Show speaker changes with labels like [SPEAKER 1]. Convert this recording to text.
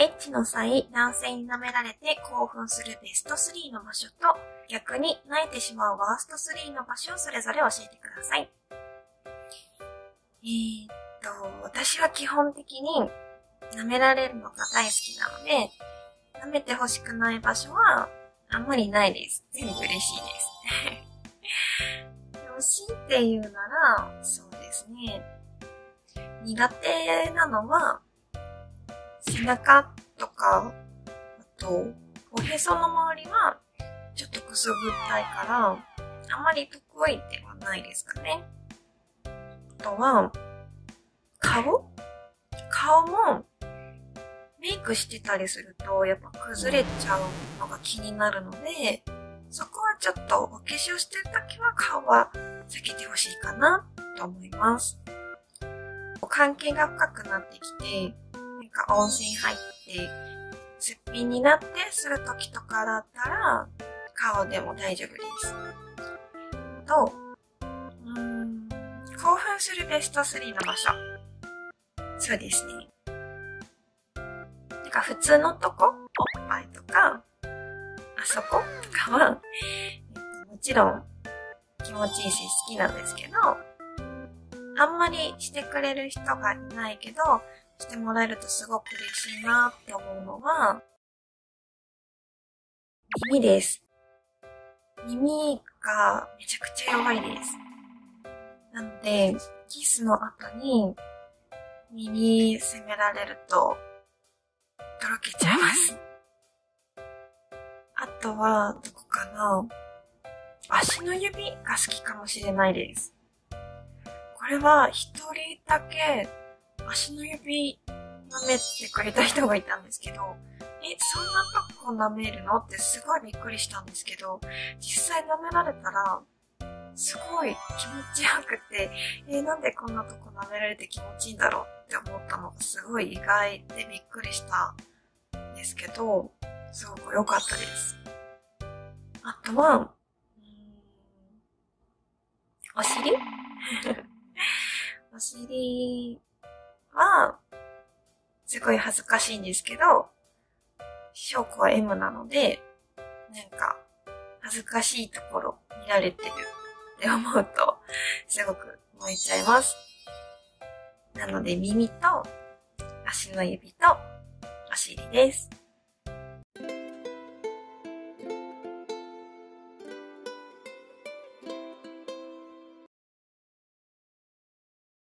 [SPEAKER 1] エッチの際、男性に舐められて興奮するベスト3の場所と、逆に泣いてしまうワースト3の場所をそれぞれ教えてください。えー、っと、私は基本的に舐められるのが大好きなので、舐めて欲しくない場所はあんまりないです。全部嬉しいです。欲しいっていうなら、そうですね。苦手なのは、背中とか、あと、おへその周りは、ちょっとくすぐったいから、あまり得意ではないですかね。あとは、顔？顔も、メイクしてたりすると、やっぱ崩れちゃうのが気になるので、そこはちょっとお化粧してるときは顔は避けてほしいかなと思います。関係が深くなってきて、か温泉入って、すっぴんになってするときとかだったら、顔でも大丈夫です。と、うん、興奮するベスト3の場所。そうですね。なんか普通のとこ、おっぱいとか、あそことかは、もちろん気持ちいいし好きなんですけど、あんまりしてくれる人がいないけど、してもらえるとすごく嬉しいなって思うのは、耳です。耳がめちゃくちゃ弱いです。なので、キスの後に耳責められると、とろけちゃいます。あとは、どこかな足の指が好きかもしれないです。これは一人だけ足の指舐めてくれた人がいたんですけど、え、そんなとこ舐めるの？ってすごいびっくりしたんですけど、実際舐められたら、すごい気持ちよくて、えー、なんでこんなとこ舐められて気持ちいいんだろう？って思ったのがすごい意外でびっくりしたんですけど、すごく良かったです。あとは、お尻？お尻は、すごい恥ずかしいんですけど、証拠は M なので、なんか、恥ずかしいところ見られてるって思うと、すごく燃えちゃいます。なので耳と足の指とお尻です。